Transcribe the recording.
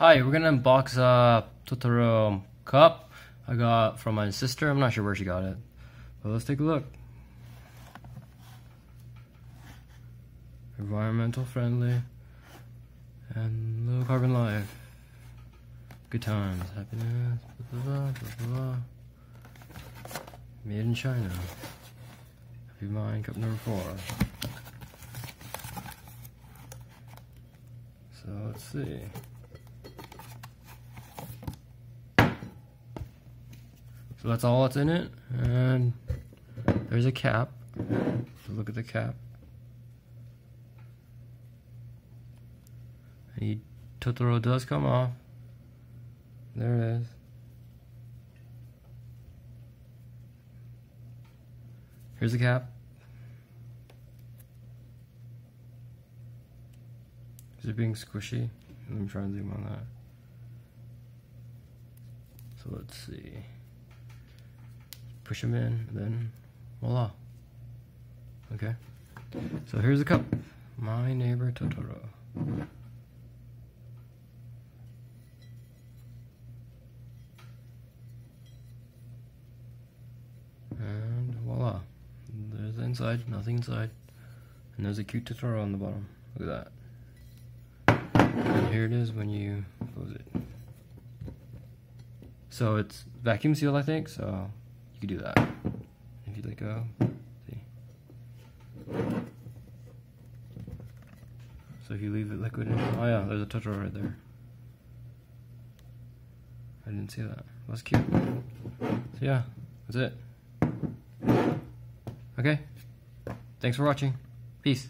Hi, we're gonna unbox a Totoro cup I got from my sister. I'm not sure where she got it, but let's take a look. Environmental friendly and low carbon life. Good times, happiness, blah, blah, blah, blah, Made in China. Happy Mind Cup number four. So let's see. So that's all that's in it. And there's a cap. So look at the cap. The Totoro does come off. There it is. Here's the cap. Is it being squishy? Let me try and zoom on that. So let's see push them in, then voila. Okay. So here's the cup. My neighbor Totoro. And voila. There's the inside, nothing inside. And there's a cute Totoro on the bottom. Look at that. And here it is when you close it. So it's vacuum sealed, I think, so you do that. If you let go, see. So if you leave it liquid in, oh yeah, there's a Totoro right there. I didn't see that. That's cute. So yeah, that's it. Okay. Thanks for watching. Peace.